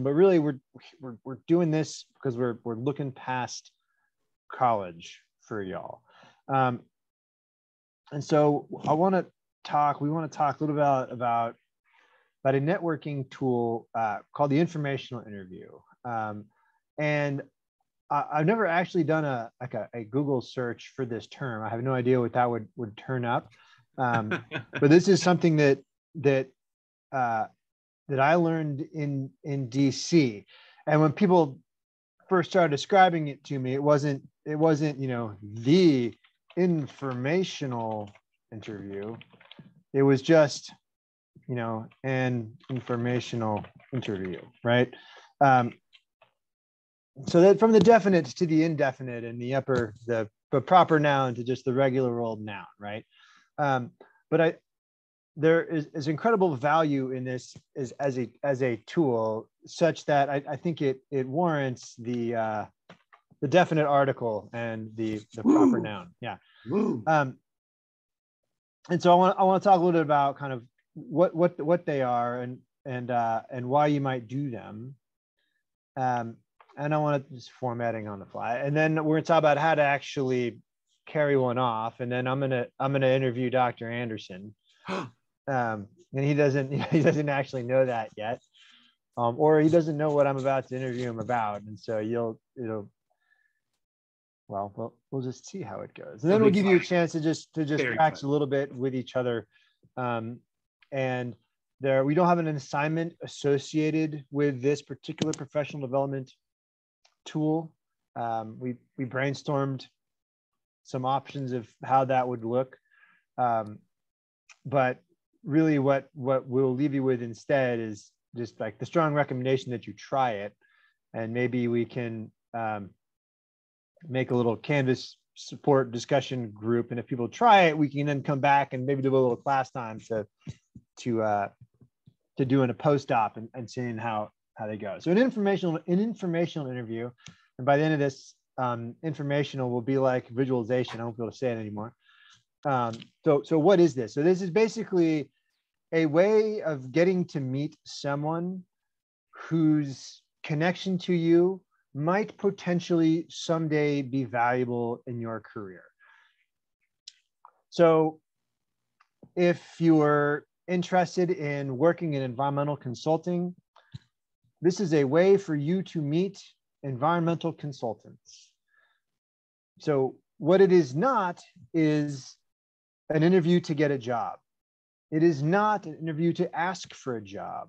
but really we're we're, we're doing this because we're we're looking past college for y'all. Um, and so i want to talk we want to talk a little about about about a networking tool uh, called the informational interview. Um, and I, have never actually done a like a, a, google search for this term. I have no idea what that would would turn up. Um, but this is something that that uh, that I learned in in DC. And when people first started describing it to me, it wasn't it wasn't you know the informational interview. It was just you know an informational interview, right? Um, so that from the definite to the indefinite and the upper the, the proper noun to just the regular old noun, right? Um, but I there is, is incredible value in this as, as a as a tool such that I, I think it it warrants the uh, the definite article and the the proper noun. Yeah. Um, and so I want I want to talk a little bit about kind of what what what they are and and uh, and why you might do them. Um, and I want to just formatting on the fly, and then we're gonna talk about how to actually carry one off, and then I'm gonna I'm gonna interview Dr. Anderson. um, and he doesn't he doesn't actually know that yet, um, or he doesn't know what I'm about to interview him about, and so you'll it'll. Well, we'll, we'll just see how it goes, and then we'll give you a chance to just to just Very practice fun. a little bit with each other, um, and there we don't have an assignment associated with this particular professional development tool. Um, we we brainstormed some options of how that would look, um, but really what what we'll leave you with instead is just like the strong recommendation that you try it. And maybe we can um, make a little canvas support discussion group. And if people try it we can then come back and maybe do a little class time to to uh to doing a post-op and, and seeing how how they go. So an informational an informational interview. And by the end of this um, informational will be like visualization. I won't be able to say it anymore. Um, so so what is this? So this is basically a way of getting to meet someone whose connection to you might potentially someday be valuable in your career. So, if you're interested in working in environmental consulting, this is a way for you to meet environmental consultants. So, what it is not is an interview to get a job. It is not an interview to ask for a job.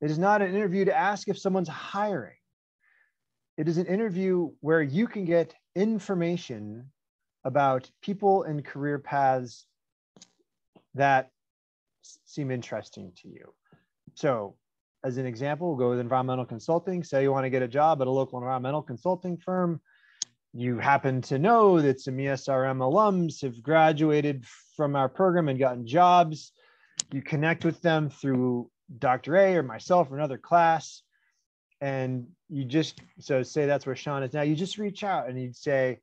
It is not an interview to ask if someone's hiring. It is an interview where you can get information about people and career paths that seem interesting to you. So, as an example, we'll go with environmental consulting. Say you want to get a job at a local environmental consulting firm you happen to know that some ESRM alums have graduated from our program and gotten jobs. You connect with them through Dr. A or myself or another class. And you just, so say that's where Sean is now, you just reach out and you'd say,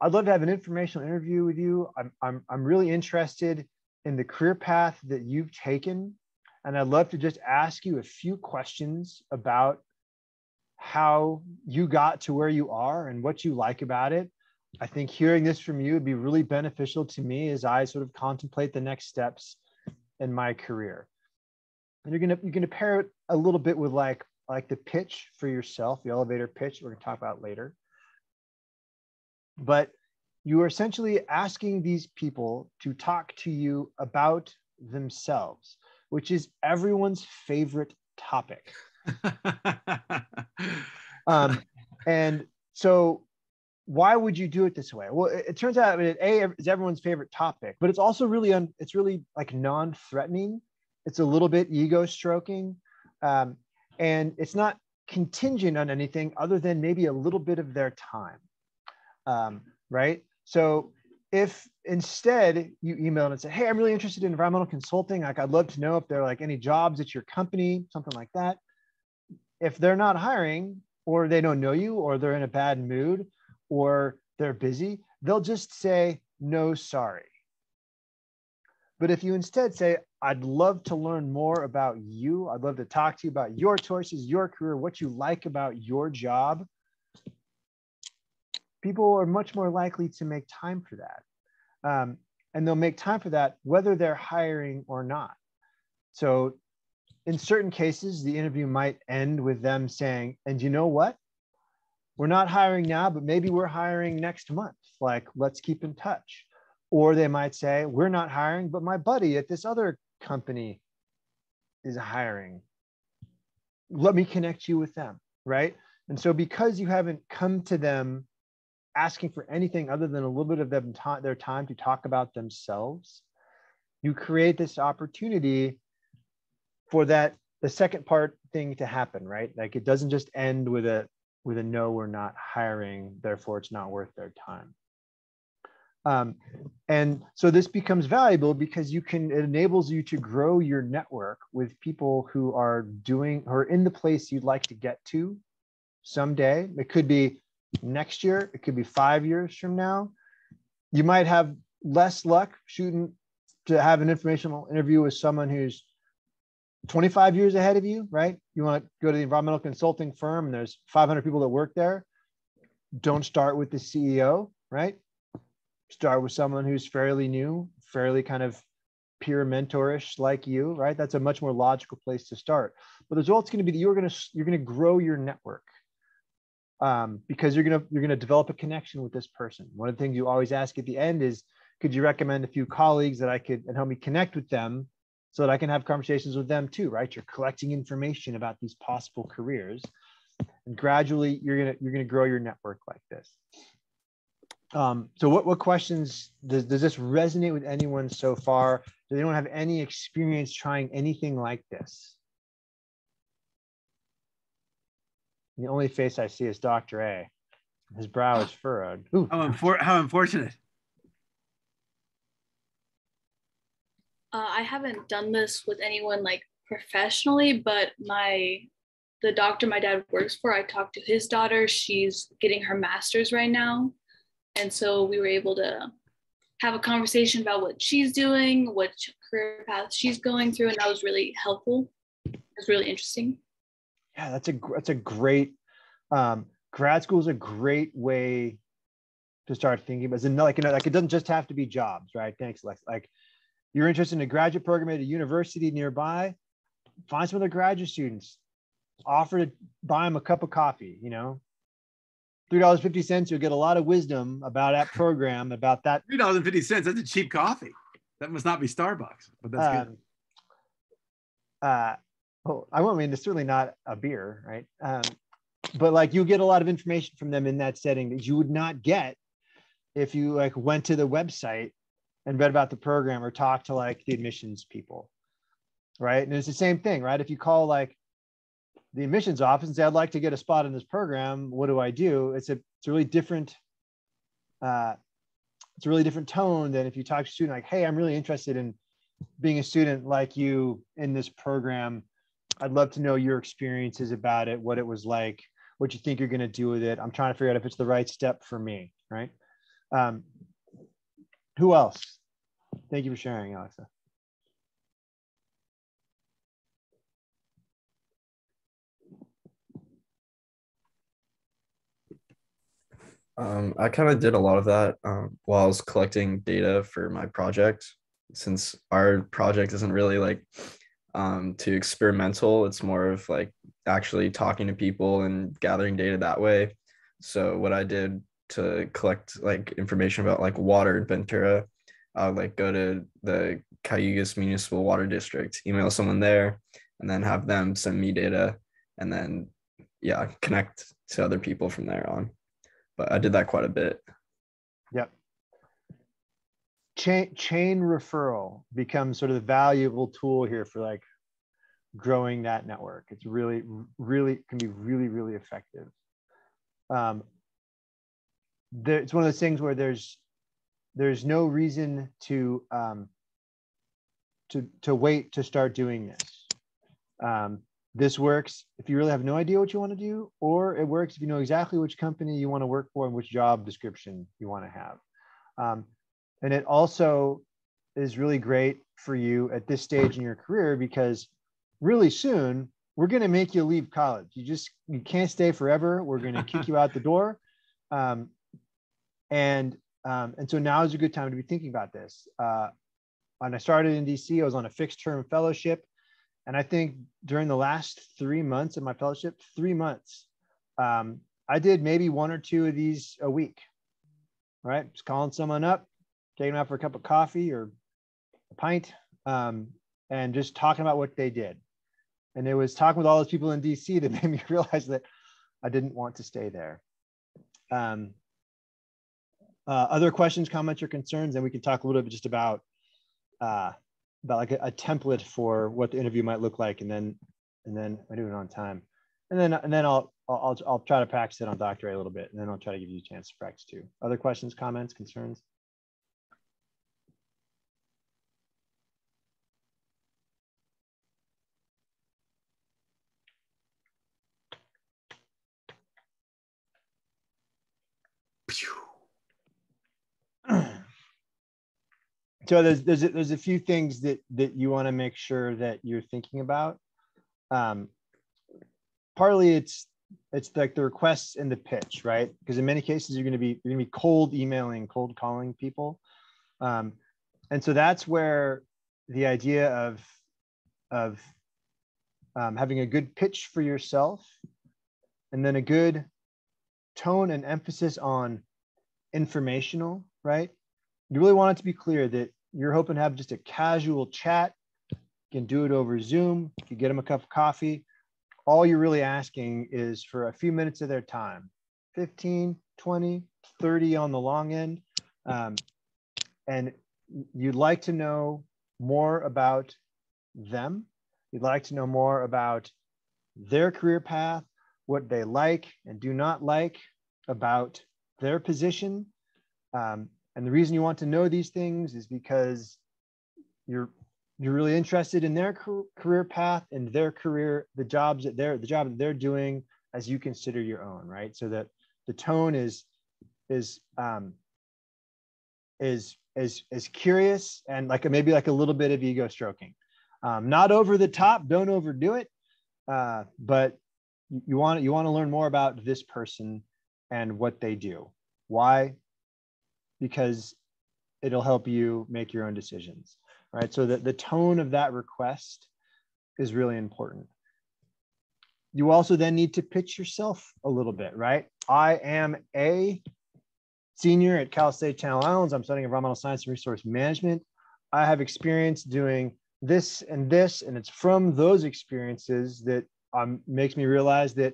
I'd love to have an informational interview with you. I'm, I'm, I'm really interested in the career path that you've taken. And I'd love to just ask you a few questions about how you got to where you are and what you like about it. I think hearing this from you would be really beneficial to me as I sort of contemplate the next steps in my career. And you're gonna you're gonna pair it a little bit with like like the pitch for yourself, the elevator pitch we're gonna talk about later. But you are essentially asking these people to talk to you about themselves, which is everyone's favorite topic. um, and so why would you do it this way? Well, it, it turns out it, a is everyone's favorite topic, but it's also really un, it's really like non-threatening. It's a little bit ego stroking, um, and it's not contingent on anything other than maybe a little bit of their time, um, right? So if instead you emailed and said, "Hey, I'm really interested in environmental consulting. Like, I'd love to know if there are like any jobs at your company, something like that." If they're not hiring or they don't know you or they're in a bad mood or they're busy, they'll just say, no, sorry. But if you instead say, I'd love to learn more about you, I'd love to talk to you about your choices, your career, what you like about your job, people are much more likely to make time for that. Um, and they'll make time for that whether they're hiring or not. So, in certain cases, the interview might end with them saying, and you know what? We're not hiring now, but maybe we're hiring next month. Like, let's keep in touch. Or they might say, We're not hiring, but my buddy at this other company is hiring. Let me connect you with them. Right. And so, because you haven't come to them asking for anything other than a little bit of them ta- their time to talk about themselves, you create this opportunity for that the second part thing to happen, right? Like it doesn't just end with a with a no, we're not hiring, therefore it's not worth their time. Um, and so this becomes valuable because you can it enables you to grow your network with people who are doing or in the place you'd like to get to someday. It could be next year, it could be five years from now. You might have less luck shooting to have an informational interview with someone who's 25 years ahead of you, right? You want to go to the environmental consulting firm and there's 500 people that work there. Don't start with the CEO, right? start with someone who's fairly new, fairly kind of peer mentorish like you, right? That's a much more logical place to start. But the result's going to be that you're going to you're going to grow your network um, because you're going to you're going to develop a connection with this person. One of the things you always ask at the end is, could you recommend a few colleagues that I could and help me connect with them so that I can have conversations with them too, right? You're collecting information about these possible careers, and gradually you're gonna you're gonna grow your network like this. Um, so what, what questions does, does this resonate with anyone so far? Do they don't have any experience trying anything like this? The only face I see is Dr. A. His brow is furrowed. Ooh. How, unfor- how unfortunate. Uh, I haven't done this with anyone like professionally, but my the doctor my dad works for, I talked to his daughter. She's getting her master's right now and so we were able to have a conversation about what she's doing, what career path she's going through, and that was really helpful. It was really interesting. Yeah, that's a that's a great um, grad school is a great way to start thinking about. And like you know, like it doesn't just have to be jobs, right? Thanks, Lex. Like you're interested in a graduate program at a university nearby, find some other graduate students, offer to buy them a cup of coffee. You know, three dollars fifty cents, you'll get a lot of wisdom about that program, about that. Three dollars and fifty cents. That's a cheap coffee. That must not be Starbucks, but that's um, good. Uh, well, I won't mean it's certainly not a beer, right? Um, but like you get a lot of information from them in that setting that you would not get if you like went to the website and read about the program or talked to like the admissions people, right? And it's the same thing, right? If you call like the admissions office and say, I'd like to get a spot in this program. What do I do? It's a, it's a really different, uh, it's a really different tone than if you talk to a student like, hey, I'm really interested in being a student like you in this program. I'd love to know your experiences about it, what it was like, what you think you're going to do with it. I'm trying to figure out if it's the right step for me, right? Um, who else? Thank you for sharing, Alexa. Um, I kind of did a lot of that um, while I was collecting data for my project. Since our project isn't really like um, too experimental, it's more of like actually talking to people and gathering data that way. So what I did to collect like information about like water in Ventura, I would like go to the Calleguas Municipal Water District, email someone there, and then have them send me data, and then yeah, connect to other people from there on but I did that quite a bit. Yep. Chain chain referral becomes sort of the valuable tool here for like growing that network. It's really, really can be really, really effective. Um, there, it's one of those things where there's there's no reason to um, to to wait to start doing this. Um, this works if you really have no idea what you want to do, or it works if you know exactly which company you want to work for and which job description you want to have. Um, and it also is really great for you at this stage in your career because really soon we're going to make you leave college. You just you can't stay forever. We're going to kick you out the door, um, and um, and so now is a good time to be thinking about this. Uh, when I started in DC, I was on a fixed term fellowship, and I think during the last three months of my fellowship, three months, um, I did maybe one or two of these a week. Right, just calling someone up, taking them out for a cup of coffee or a pint, um, and just talking about what they did and it was talking with all those people in DC that made me realize that I didn't want to stay there. Um, uh, other questions, comments, or concerns, and we can talk a little bit just about uh, about like a, a, template for what the interview might look like, and then and then I do it on time, and then and then I'll I'll I'll try to practice it on Dr. A a little bit, and then I'll try to give you a chance to practice too. Other questions, comments, concerns? So there's there's a, there's a few things that that you want to make sure that you're thinking about. Um, partly it's it's like the requests and the pitch, right? Because in many cases you're going to be you're going to be cold emailing, cold calling people, um, and so that's where the idea of of um, having a good pitch for yourself, and then a good tone and emphasis on informational, right? You really want it to be clear that you're hoping to have just a casual chat. You can do it over Zoom. You get them a cup of coffee. All you're really asking is for a few minutes of their time 15, 20, 30 on the long end. Um, and you'd like to know more about them. You'd like to know more about their career path, what they like and do not like about their position. Um, and the reason you want to know these things is because you're you're really interested in their career path and their career, the jobs that they're the job that they're doing as you consider your own, right? So that the tone is is um, is is is curious and like a, maybe like a little bit of ego stroking, um, not over the top. Don't overdo it, uh, but you want you want to learn more about this person and what they do. Why? Because it'll help you make your own decisions right? So that the tone of that request is really important. You also then need to pitch yourself a little bit right? I am a senior at cal state channel islands. I'm studying environmental science and resource management. I have experience doing this and this and it's from those experiences that um, makes me realize that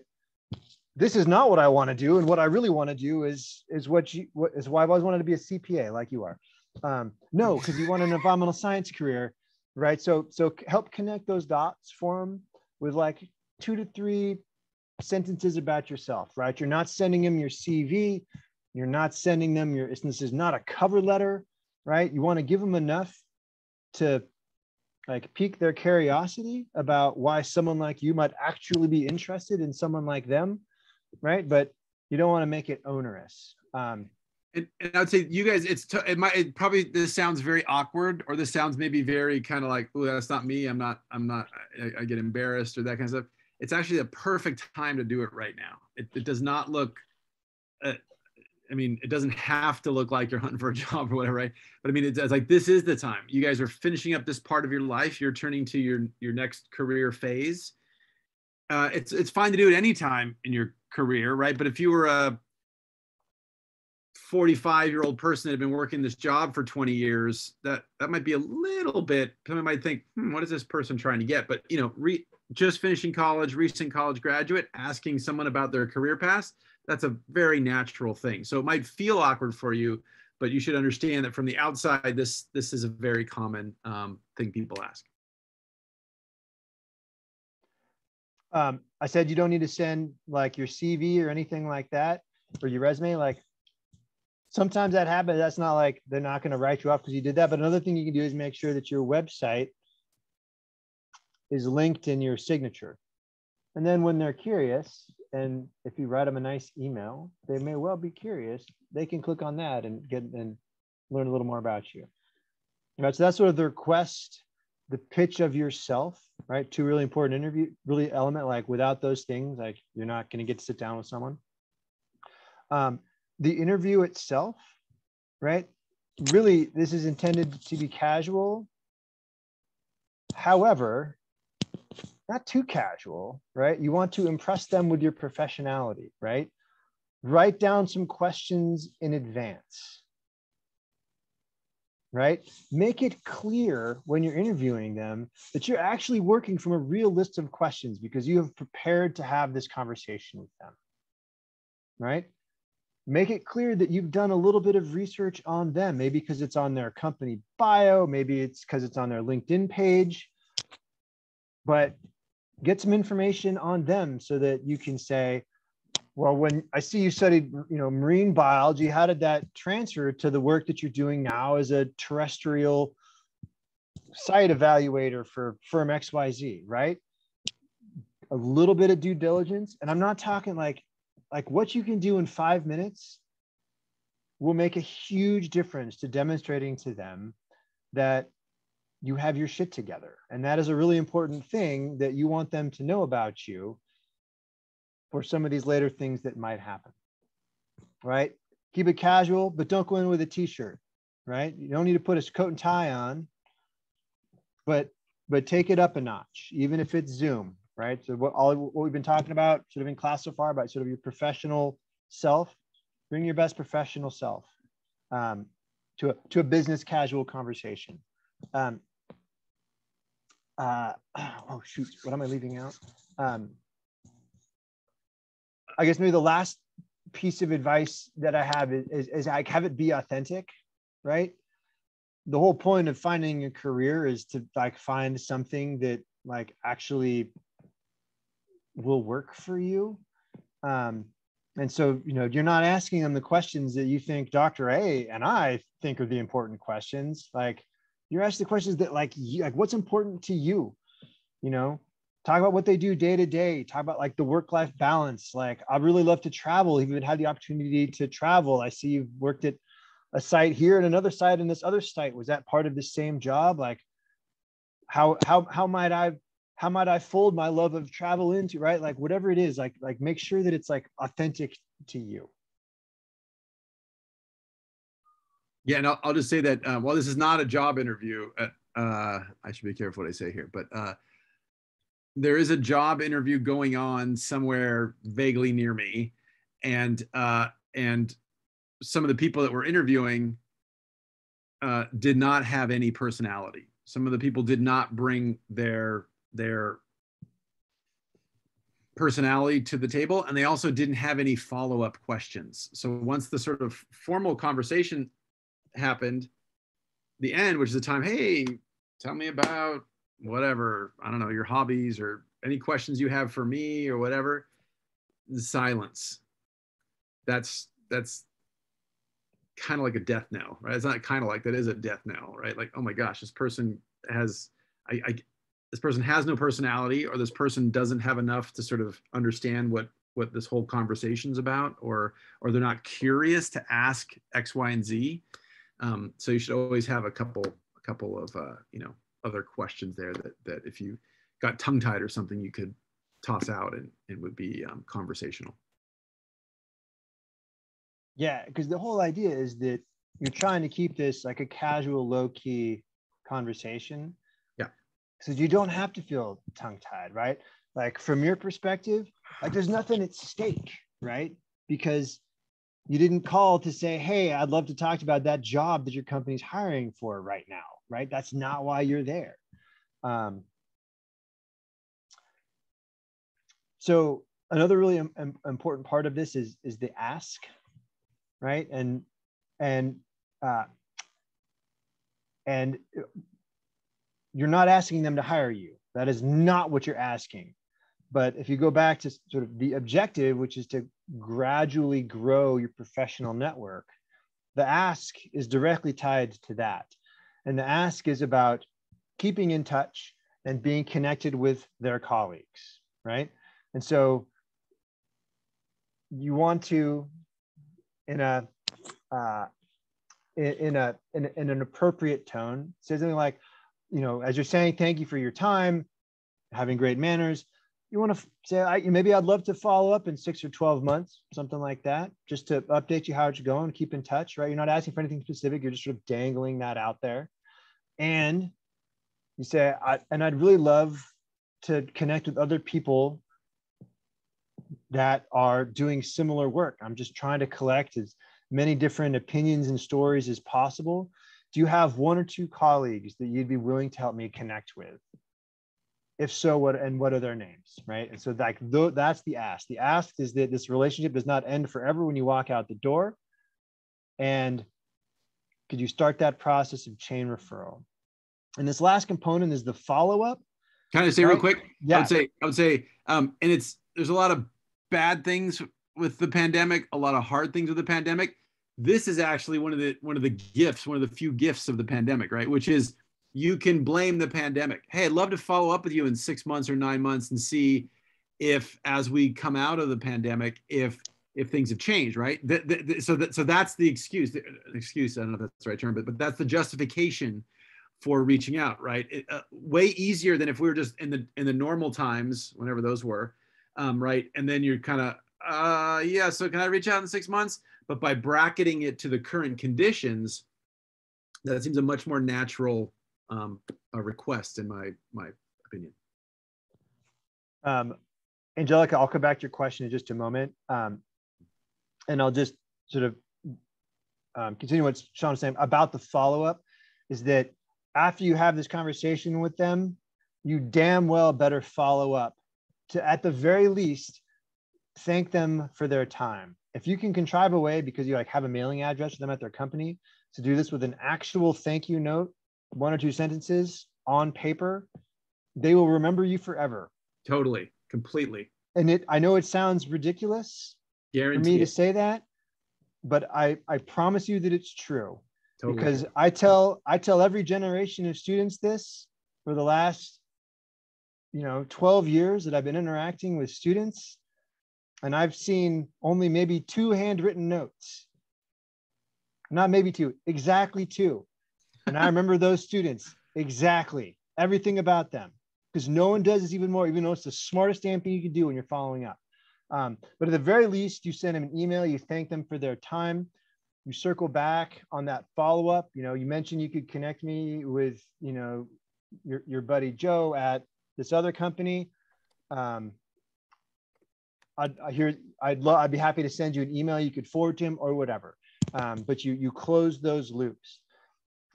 this is not what I want to do. And what I really want to do is is what you what is why I've always wanted to be a CPA like you are. Um, no, because you want an environmental science career, right? So so help connect those dots for them with like two to three sentences about yourself, right? You're not sending them your CV. You're not sending them your. This is not a cover letter, right? You want to give them enough to like pique their curiosity about why someone like you might actually be interested in someone like them right? But you don't want to make it onerous. Um, and, and I would say you guys, it's t- it might it probably this sounds very awkward, or this sounds maybe very kind of like, oh, that's not me. I'm not. I'm not. I, I, get embarrassed or that kind of stuff. It's actually a perfect time to do it right now. It, it does not look. Uh, I mean, it doesn't have to look like you're hunting for a job or whatever, right? But I mean, it's, it's like this is the time. You guys are finishing up this part of your life. You're turning to your your next career phase. Uh, it's it's fine to do it anytime in your career, right? But if you were a 45 year old person that had been working this job for 20 years, that that might be a little bit. Someone might think, hmm, what is this person trying to get? But you know, re, just finishing college, recent college graduate, asking someone about their career path, that's a very natural thing. So it might feel awkward for you, but you should understand that from the outside, this this is a very common um, thing people ask. Um, I said you don't need to send like your CV or anything like that or your resume. Like sometimes that happens. That's not like they're not going to write you off because you did that. But another thing you can do is make sure that your website is linked in your signature. And then when they're curious, and if you write them a nice email, they may well be curious. They can click on that and get and learn a little more about you. Right. So that's sort of the request, the pitch of yourself, right? Two really important interview, really element. Like without those things, like you're not going to get to sit down with someone. Um, the interview itself, right? Really, this is intended to be casual. However, not too casual, right? You want to impress them with your professionality, right? Write down some questions in advance, right? Make it clear when you're interviewing them that you're actually working from a real list of questions because you have prepared to have this conversation with them, right? Make it clear that you've done a little bit of research on them, maybe because it's on their company bio, maybe it's because it's on their LinkedIn page, but get some information on them so that you can say, well, when I see you studied, you know, marine biology, how did that transfer to the work that you're doing now as a terrestrial site evaluator for firm XYZ, right? A little bit of due diligence. And I'm not talking like, like what you can do in five minutes will make a huge difference to demonstrating to them that you have your shit together. And that is a really important thing that you want them to know about you for some of these later things that might happen. Right? Keep it casual, but don't go in with a t-shirt, right? You don't need to put a coat and tie on, but but take it up a notch, even if it's Zoom, right? So what all what we've been talking about sort of in class so far about sort of your professional self, bring your best professional self um, to a to a business casual conversation. Um, uh, oh shoot, what am I leaving out? Um, I guess maybe the last piece of advice that I have is, is, is I have it be authentic, right? The whole point of finding a career is to like find something that like actually will work for you. Um, and so, you know, you're not asking them the questions that you think Dr. A and I think are the important questions. Like you're asking the questions that like, you, like what's important to you, you know, talk about what they do day to day talk about like the work life balance like i really love to travel even had the opportunity to travel. I see you've worked at a site here and another site in this other site. Was that part of the same job? Like how how how might i how might i fold my love of travel into right? Like whatever it is like like make sure that it's like authentic to you. Yeah and i'll, I'll just say that uh, while this is not a job interview uh, uh, i should be careful what i say here but uh, there is a job interview going on somewhere vaguely near me. And uh, and some of the people that were interviewing uh, did not have any personality. Some of the people did not bring their their personality to the table and they also didn't have any follow-up questions. So once the sort of formal conversation happened the end which is the time hey tell me about whatever, I don't know, your hobbies or any questions you have for me or whatever, silence. That's that's kind of like a death knell, right? It's not kind of like that is a death knell, right? Like, oh my gosh, this person has I, I this person has no personality or this person doesn't have enough to sort of understand what what this whole conversation's about or or they're not curious to ask x y and z um, so you should always have a couple a couple of uh, you know other questions there that that if you got tongue tied or something, you could toss out and it would be um, conversational. Yeah, because the whole idea is that you're trying to keep this like a casual, low key conversation. Yeah. So you don't have to feel tongue tied, right? Like from your perspective, like there's nothing at stake, right? Because you didn't call to say, hey, I'd love to talk about that job that your company's hiring for right now right? That's not why you're there. Um, so another really Im- important part of this is is the ask, right? And and uh, and you're not asking them to hire you. That is not what you're asking. But if you go back to sort of the objective, which is to gradually grow your professional network, the ask is directly tied to that. And the ask is about keeping in touch and being connected with their colleagues, right? And so you want to, in a uh, in, in a in, in an appropriate tone. Say something like, you know, as you're saying, thank you for your time, having great manners. You want to say, I, maybe I'd love to follow up in six or 12 months, something like that, just to update you how it's going, keep in touch, right? You're not asking for anything specific. You're just sort of dangling that out there. And you say, I, and I'd really love to connect with other people that are doing similar work. I'm just trying to collect as many different opinions and stories as possible. Do you have one or two colleagues that you'd be willing to help me connect with? If so, what and what are their names, right? And so like th- that's the ask. The ask is that this relationship does not end forever when you walk out the door. And could you start that process of chain referral? And this last component is the follow up. Can I say right? real quick? Yeah. I would say, I would say, um, and it's there's a lot of bad things with the pandemic, a lot of hard things with the pandemic. This is actually one of the one of the gifts, one of the few gifts of the pandemic, right? Which is you can blame the pandemic. Hey, I'd love to follow up with you in six months or nine months and see if, as we come out of the pandemic, if if things have changed, right? The, the, the, so that so that's the excuse. Excuse. I don't know if that's the right term, but but that's the justification for reaching out, right? It, uh, way easier than if we were just in the in the normal times, whenever those were, um, right? And then you're kind of, uh, yeah. So can I reach out in six months? But by bracketing it to the current conditions, that seems a much more natural um, a request, in my my opinion. Um, Angelica, I'll come back to your question in just a moment, um, and I'll just sort of um, continue what Sean's saying about the follow up. Is that after you have this conversation with them, you damn well better follow up to, at the very least, thank them for their time. If you can contrive a way because you like have a mailing address for them at their company to do this with an actual thank you note, one or two sentences on paper, they will remember you forever. Totally, completely. And it, I know it sounds ridiculous Guarantee for me to say that, but I, I promise you that it's true Totally. because I tell I tell every generation of students this for the last you know 12 years that I've been interacting with students and I've seen only maybe two handwritten notes not maybe two exactly two and I remember those students exactly everything about them because no one does this even more even though it's the smartest damn thing you can do when you're following up um, but at the very least you send them an email you thank them for their time you circle back on that follow up. You know, you mentioned you could connect me with, you know, your, your buddy Joe at this other company. Um, I'd I hear I'd love I'd be happy to send you an email you could forward to him or whatever. Um, but you you close those loops.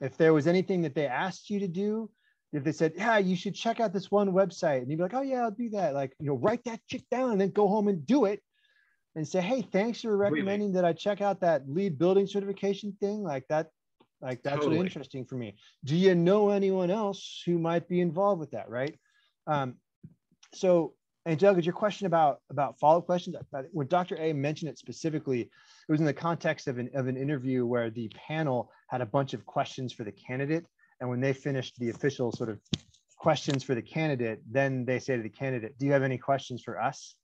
If there was anything that they asked you to do, if they said, yeah, you should check out this one website, and you'd be like, oh yeah, I'll do that. Like, you know, write that chick down and then go home and do it and say, hey, thanks for recommending that I check out that LEED building certification thing. Like that, like that's Totally. really interesting for me. Do you know anyone else who might be involved with that? Right. Um, so, Angelica, your question about about follow-up questions, I- when Dr. A mentioned it specifically, it was in the context of an of an interview where the panel had a bunch of questions for the candidate, and when they finished the official sort of questions for the candidate, then they say to the candidate, "Do you have any questions for us?"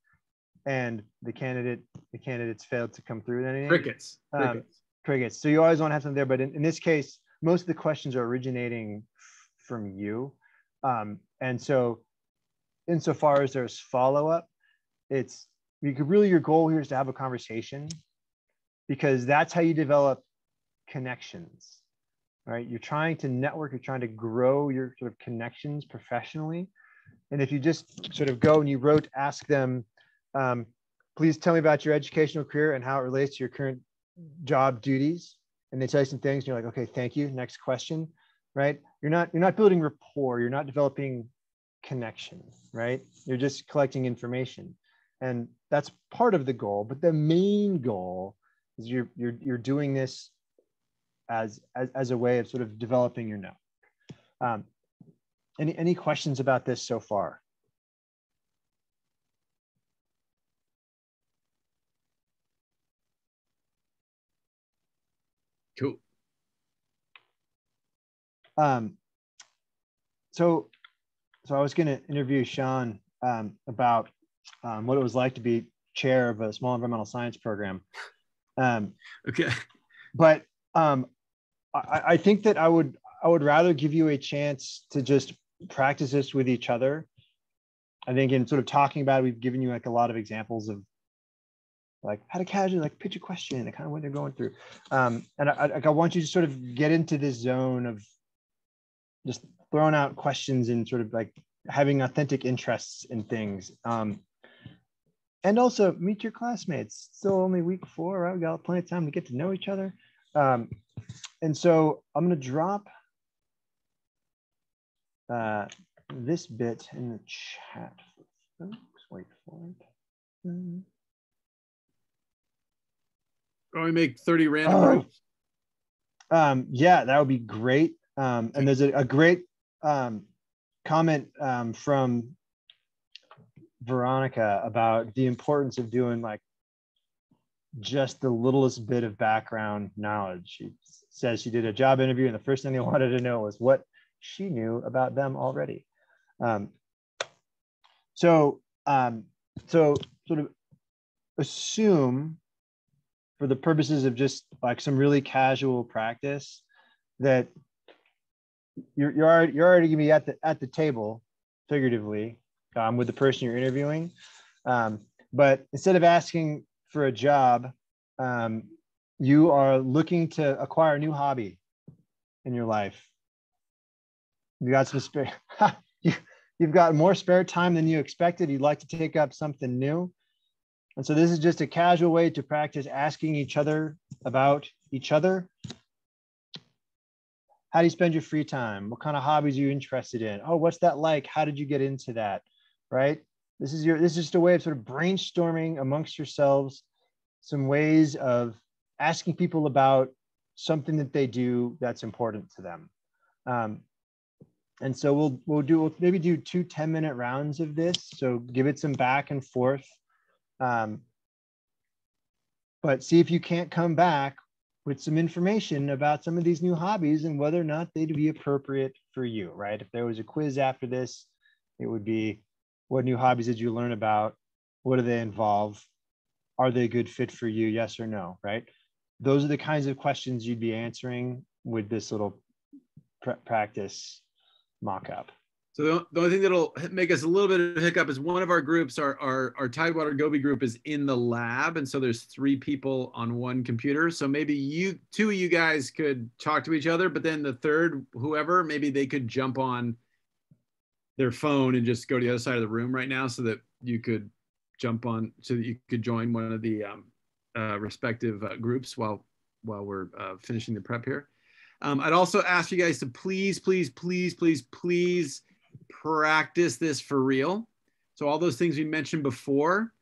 And the candidate, the candidates failed to come through with anything crickets. Um, crickets. crickets. So you always want to have something there, but in, in this case, most of the questions are originating from you. Um, and so insofar as there's follow-up, it's you could really your goal here is to have a conversation because that's how you develop connections. Right. You're trying to network, you're trying to grow your sort of connections professionally. And if you just sort of go and you wrote, ask them, um, please tell me about your educational career and how it relates to your current job duties and they tell you some things and you're like okay thank you next question right you're not you're not building rapport you're not developing connection right you're just collecting information and that's part of the goal but the main goal is you're you're, you're doing this as, as as a way of sort of developing your network um, any any questions about this so far Cool. Um, so, so I was going to interview Sean um, about um, what it was like to be chair of a small environmental science program. Um, Okay. but um, I, I think that I would I would rather give you a chance to just practice this with each other. I think in sort of talking about it, we've given you like a lot of examples of like how to casually like pitch a question and kind of what they're going through. Um, and I, I, I want you to sort of get into this zone of just throwing out questions and sort of like having authentic interests in things. Um, and also meet your classmates. Still only week four, right? We got plenty of time to get to know each other. Um, and so I'm going to drop uh, this bit in the chat. Wait for it. Mm. Or we make 30 random Oh. Um, yeah, that would be great. Um, and there's a, a great um, comment um, from Veronica about the importance of doing like just the littlest bit of background knowledge. She says she did a job interview, and the first thing they wanted to know was what she knew about them already. Um, so, um, so sort of assume for the purposes of just like some really casual practice that you're you're already, you're already gonna be at the at the table figuratively um, with the person you're interviewing um, but instead of asking for a job um, you are looking to acquire a new hobby in your life you got some spare you, you've got more spare time than you expected you'd like to take up something new and so this is just a casual way to practice asking each other about each other. How do you spend your free time? What kind of hobbies are you interested in? Oh, what's that like? How did you get into that? Right? This is your this is just a way of sort of brainstorming amongst yourselves some ways of asking people about something that they do that's important to them. Um, and so we'll we'll do we'll maybe do two 10 minute rounds of this. So give it some back and forth. Um, but see if you can't come back with some information about some of these new hobbies and whether or not they'd be appropriate for you, right? If there was a quiz after this, it would be what new hobbies did you learn about? What do they involve? Are they a good fit for you? Yes or no, right? Those are the kinds of questions you'd be answering with this little pr- practice mock up. So the, only thing that'll make us a little bit of a hiccup is one of our groups, our, our, our Tidewater Goby group is in the lab. And so there's three people on one computer. So maybe you, two of you guys could talk to each other, but then the third, whoever, maybe they could jump on their phone and just go to the other side of the room right now so that you could jump on, so that you could join one of the um, uh, respective uh, groups while, while we're uh, finishing the prep here. Um, I'd also ask you guys to please, please, please, please, please practice this for real. So all those things we mentioned before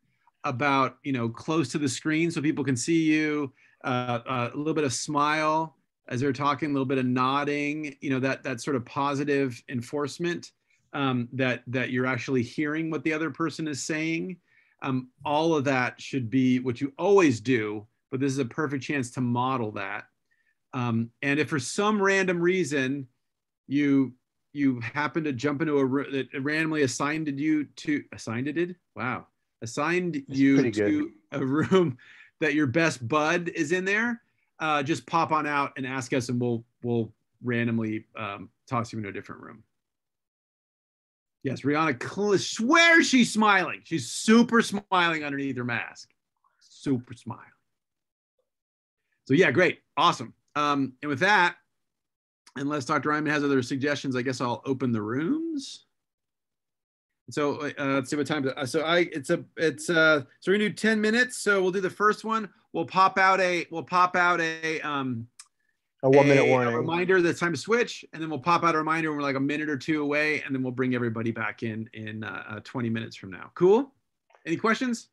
about, you know, close to the screen so people can see you, uh, uh, a little bit of smile as they're talking, a little bit of nodding, you know, that, that sort of positive enforcement um, that, that you're actually hearing what the other person is saying. Um, all of that should be what you always do, but this is a perfect chance to model that. Um, and if for some random reason you you happen to jump into a that randomly assigned you to assigned it wow assigned That's you to a room that your best bud is in there uh, just pop on out and ask us and we'll we'll randomly um, toss you into a different room yes rihanna swears she's smiling she's super smiling underneath her mask super smiling so yeah great awesome um, and with that unless Dr. Ryman has other suggestions, I guess I'll open the rooms. So uh, let's see what time. uh, So I it's a it's uh so we're gonna do 10 minutes. So we'll do the first one. We'll pop out a we'll pop out a um A one minute warning. A reminder that it's time to switch, and then we'll pop out a reminder when we're like a minute or two away, and then we'll bring everybody back in in uh, uh, 20 minutes from now. Cool. Any questions?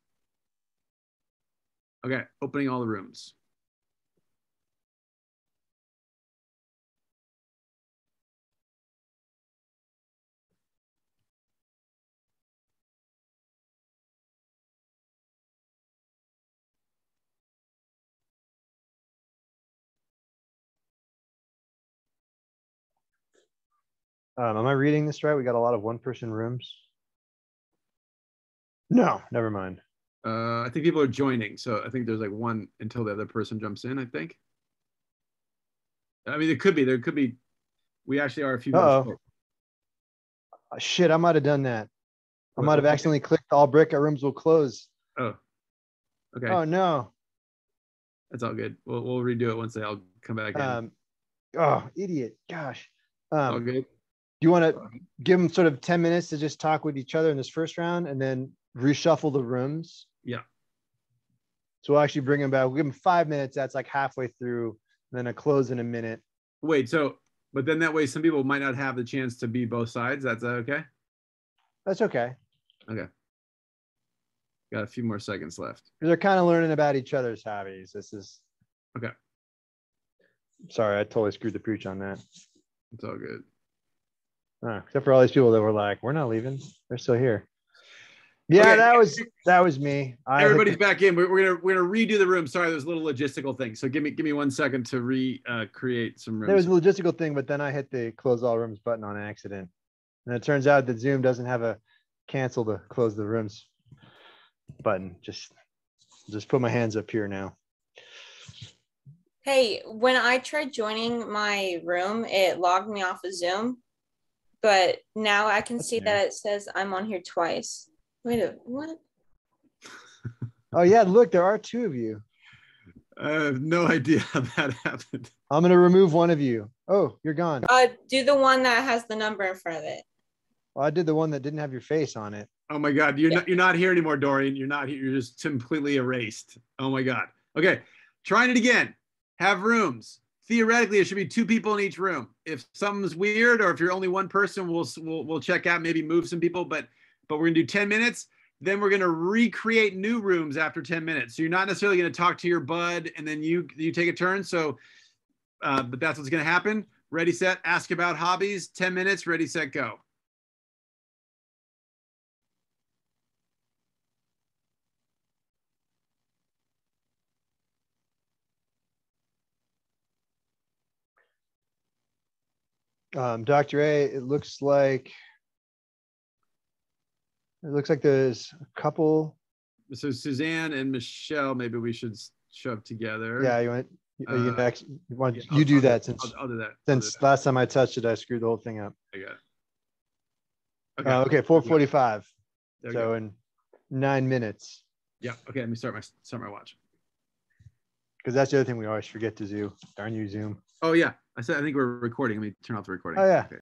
Okay, opening all the rooms. Um, am I reading this right? We got a lot of one person rooms. No, never mind. Uh, I think people are joining, so I think there's like one until the other person jumps in. I think. I mean, it could be. There could be. We actually are a few. Uh-oh. minutes short. Oh, shit, I might have done that. I might have accidentally clicked all brick. Our rooms will close. Oh. Okay, Oh no. that's all good. We'll we'll redo it once they all come back in. Um, oh, idiot. Gosh. all Um, do you want to give them sort of 10 minutes to just talk with each other in this first round and then reshuffle the rooms? Yeah. So we'll actually bring them back. We'll give them five minutes. That's like halfway through. And then a close in a minute. Wait. So, but then that way, some people might not have the chance to be both sides. That's okay. That's okay. Okay. Got a few more seconds left. They're kind of learning about each other's hobbies. This is Okay. Sorry, I totally screwed the pooch on that. It's all good. Oh, except for all these people that were like, "We're not leaving. They're still here." Yeah, Okay. that was that was me. I Everybody's the- back in. We're, we're gonna we're gonna redo the room. Sorry, there's a little logistical thing. So give me give me one second to re uh, create some there was a logistical thing, but then I hit the close all rooms button on accident, and it turns out that Zoom doesn't have a cancel to close the rooms button. Just just put my hands up here now. Hey, when I tried joining my room, it logged me off of Zoom. But now I can That's see new. that it says I'm on here twice. Wait a what? Oh yeah, look, there are two of you. I have no idea how that happened. I'm gonna remove one of you. Oh, you're gone. Uh do the one that has the number in front of it. Well, I did the one that didn't have your face on it. Oh my God, you're Yeah. not you're not here anymore, Dorian. You're not here. You're just completely erased. Oh my God. Okay, trying it again. Have rooms. Theoretically, it should be two people in each room. If something's weird, or if you're only one person, we'll we'll, we'll check out, maybe move some people. But but we're gonna do 10 minutes. Then we're gonna recreate new rooms after 10 minutes. So you're not necessarily gonna talk to your bud and then you you take a turn. So, uh, but that's what's gonna happen. Ready, set, ask about hobbies. 10 minutes. Ready, set, go. Um, Dr. A, it looks like it looks like there's a couple. so Suzanne and Michelle, maybe we should shove together. Yeah, you want are you Uh, next? You want Yeah, you do I'll- that since I'll, I'll do that. I'll do since that. last time I touched it, I screwed the whole thing up. I got it. Okay, uh, okay 445. There So go. in nine minutes, Yeah. Okay. Let me start my start my watch. because that's the other thing we always forget to do. Darn you, Zoom. Oh yeah. I said I think we're recording. Let me turn off the recording. Oh, yeah. Okay.